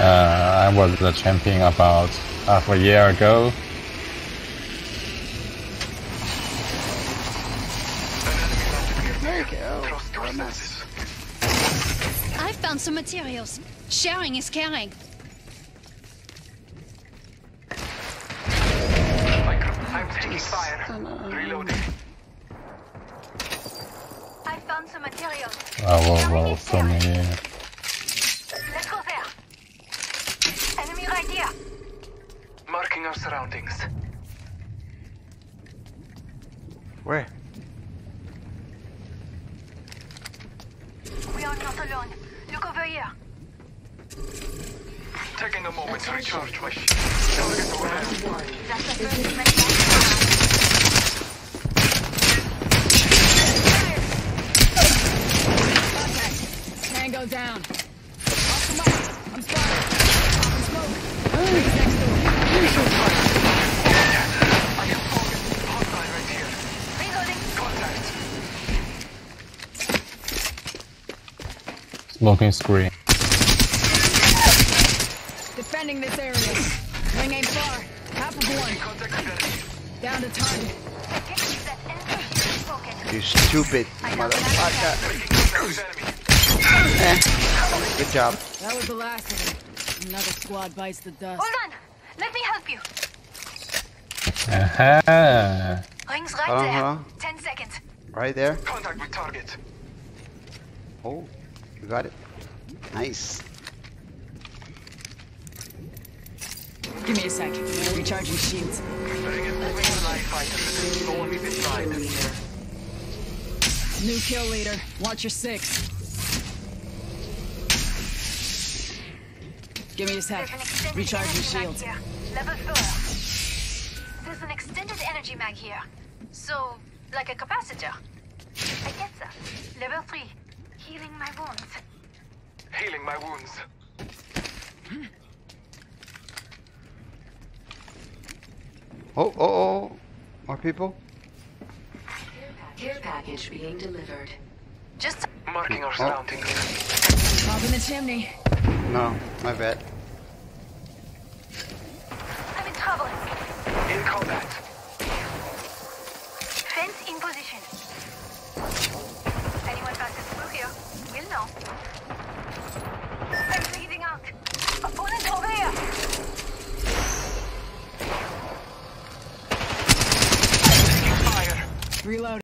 Uh, I was the champion about half a year ago. There you go. Trust your Goodness. senses. I found some materials. Sharing is caring. I'm taking fire. Reloading. I found some materials. Uh, well, well, so many. Let's go there. Enemy right here. Marking our surroundings. Where? We are not alone. Look over here. Taking a moment to recharge my shield. Target over there. That's the first material. Tango down. Off the mark. I'm spotted. Popping smoke. Rings next door. I have fallen. Hostile right here. Reloading. Contact. Smoking screen. Defending this area. Wing ain't far. Half of one. Contact with enemy. Down to target. Get that enemy shield broken. You stupid motherfucker. There's enemy. Eh. Good job. That was the last of them. Another squad bites the dust. Hold on. Let me help you. Aha! Rings right Uh-huh. there. Ten seconds. Right there. Contact with target. Oh, you got it. Nice. Give me a sec. Recharging shields. Ring is moving to live fighters. No one is inside. New kill leader. Watch your six. Give me a sec. There's an extended Recharging shields. Level four. There's an extended energy mag here. So, like a capacitor. I get that. Uh, level three. Healing my wounds. Healing my wounds. Oh, oh, oh. More people? Care package being delivered. Just Marking our oh. surroundings. Top in the chimney. No, my bad. I'm in trouble. In combat. Fence in position. Taking fire. Reload.